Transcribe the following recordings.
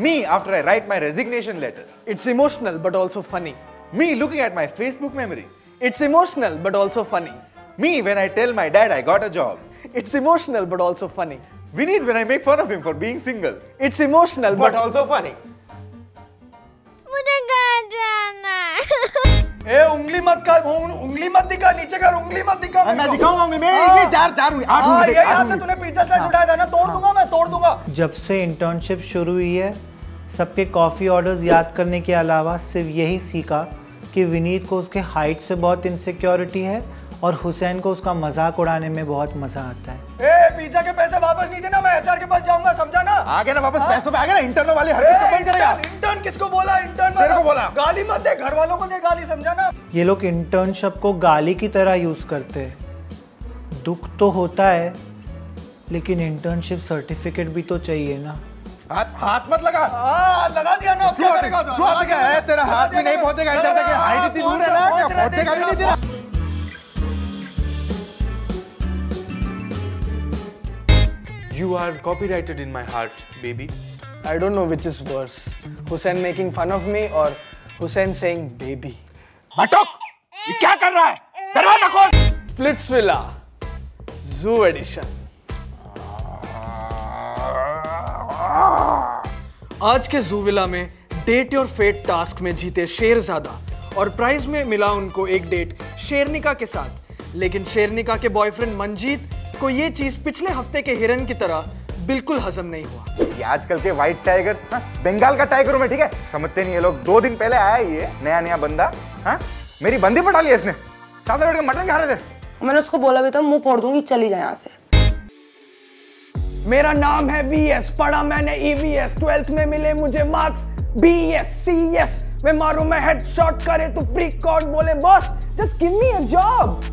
Me after I write my resignation letter. It's emotional but also funny. Me looking at my Facebook memories. It's emotional but also funny. Me when I tell my dad I got a job. It's emotional but also funny. Vineet when I make fun of him for being single. It's emotional But but, also funny. मुझे घर जाना है ए उंगली मत कर उंगली मत दिखा नीचे कर उंगली मत दिखा मैं दिखाऊँगा उंगली, मैं हाँ। ये चार- चार उंगली, आठ हाँ, उंगली, ये आठ से तूने पिज्जा स्लाइस उठाया था ना तोड़ दूँगा मैं तोड़ दूँगा जब से इंटर्नशिप शुरू हुई है सबके कॉफ़ी ऑर्डर्स याद करने के अलावा सिर्फ़ यही सीखा कि विनीत को उसके हाइट से बहुत इनसिक्योरिटी है और हुसैन को उसका मज़ाक उड़ाने में बहुत मज़ा आता है। ए पिज्जा के पैसे वापस नहीं देना मैं एचआर के पास जाऊँगा समझा ना? आ गया ना वापस पैसों पे आ गया ना इंटरनल वाली तो बंद करेगा। इंटर्न इंटर्न किसको बोला इंटर्न तेरे को बोला। गाली मत दे घर वालों को दे गाली समझा ना? ये लोग इंटर्नशिप को गाली की तरह यूज़ करते हैं। दुख तो होता है लेकिन इंटर्नशिप सर्टिफिकेट भी तो चाहिए ना। हाथ हाथ मत लगा हाँ लगा दिया ना क्या करेगा तो? क्या है ना? तेरा हाथ भी नहीं? पहुंचेगा इधर तक हाइट हाँ, इतनी दूर है ना क्या पहुंचेगा भी नहीं तेरा You are copyrighted in my heart, baby. I don't know which is worse. Hussein making fun of me or Hussein saying baby. बटोक ये क्या कर रहा है दरवाज़ा खोल Splitsvilla Zoo Edition. आज के जूविला में डेट योर फेट टास्क में जीते शेरजादा और प्राइज में मिला उनको एक डेट शेरनिका के साथ। लेकिन शेरनिका के बॉयफ्रेंड मंजीत को ये चीज़ पिछले हफ़्ते के हिरन की तरह बिल्कुल हजम नहीं हुआ। ये आजकल के व्हाइट टाइगर हाँ, बंगाल का टाइगर हूँ मैं ठीक है? समझते नहीं ये लोग। दो दिन पहले आया ये नया नया बंदा हाँ? मेरी बंदी पटा लिया इसने। साथ बैठ के मटन खा रहे थे। मैंने उसको बोला भी था मुँह फोड़ दूँगी चली जाए यहाँ से। मेरा नाम है वी एस पढ़ा मैंने ईवीएस ट्वेल्थ में मिले मुझे marks B S C S मैं मारू मैं हेड शॉट करे तो फ्री कॉर्ड बोले boss just give me a job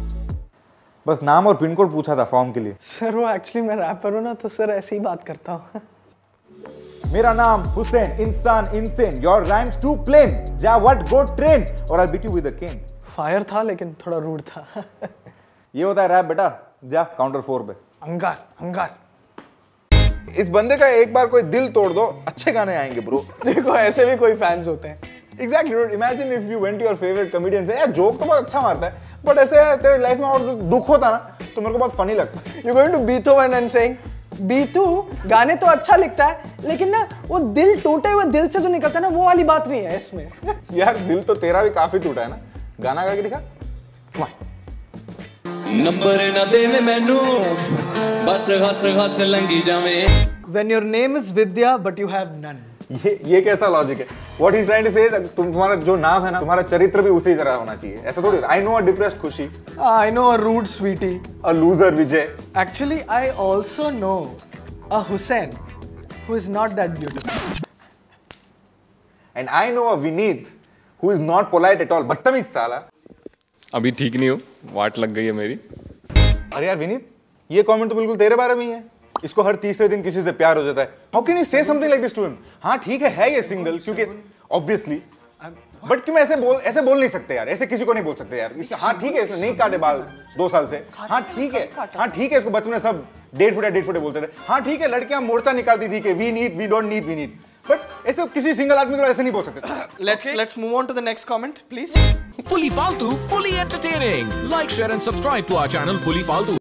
बस नाम और पिन कोड पूछा था फॉर्म के लिए। सर वो एक्चुअली मैं रैपर हूँ ना तो सर ऐसे ही बात करता हूँ। मेरा नाम हुसैन इंसान insane your rhymes too plain जा व्हाट गो ट्रेन और I beat you with a cane fire था लेकिन थोड़ा रूड था। ये होता है रैप बेटा जा काउंटर फोर पे। अंगार अंगार। इस बंदे का एक बार कोई दिल तोड़ दो अच्छे गाने आएँगे ब्रो देखो ऐसे भी कोई फैंस होते हैं। Exactly dude imagine if you went your favourite comedian से यार जोक तो बहुत अच्छा मारता है बट ऐसे तेरे लाइफ में और दुख होता ना तो मेरे को बहुत फनी लगता है। You going to Beethoven and saying Bitu गाने तो अच्छा लिखता है लेकिन ना वो दिल टूटे हुए दिल से जो निकलता है ना वो वाली बात नहीं है इसमें। यार दिल तो तेरा भी काफ़ी टूटा है ना। गाना गा के दिखा. ਨੰਬਰ ਨਾ ਦੇਵੇਂ ਮੈਨੂੰ ਬਸ ਹੱਸ ਹੱਸ ਲੰਗੀ ਜਾਵੇਂ when your name is Vidya but you have none ये ये कैसा लॉजिक है व्हाट इज ट्राइंग टू से तुम तुम्हारा जो नाम है ना तुम्हारा चरित्र भी उसी तरह होना चाहिए ऐसा थोड़ी I know a depressed Khushi I know a rude sweetie a loser Vijay actually I also know a Hussein who is not that beautiful and I know a Vineet who is not polite at all बदतमीज साला अभी ठीक नहीं हूँ, वाट लग गई है मेरी। अरे यार विनीत, ये कमेंट तो बिल्कुल तेरे बारे में ही है। इसको हर तीसरे दिन किसी से प्यार हो जाता है। How can you say something like this to him हाँ ठीक है है ये सिंगल क्योंकि ऑब्वियसली बट क्यों ऐसे बोल ऐसे बोल नहीं सकते यार, ऐसे किसी को नहीं बोल सकते यार। हाँ ठीक है, इसने नहीं काटे बाल दो साल से। हाँ ठीक है हाँ ठीक है, इसको बचपन में सब डेढ़ फुटे डेढ़ फुटे बोलते थे। हाँ ठीक है, लड़कियाँ मोर्चा निकालती थी कि we need we don't need we need but ऐसे किसी सिंगल आदमी को ऐसे नहीं बोल सकते। Let's let's move on to the next comment please fully फालतू fully entertaining like share and subscribe to our channel fully फालतू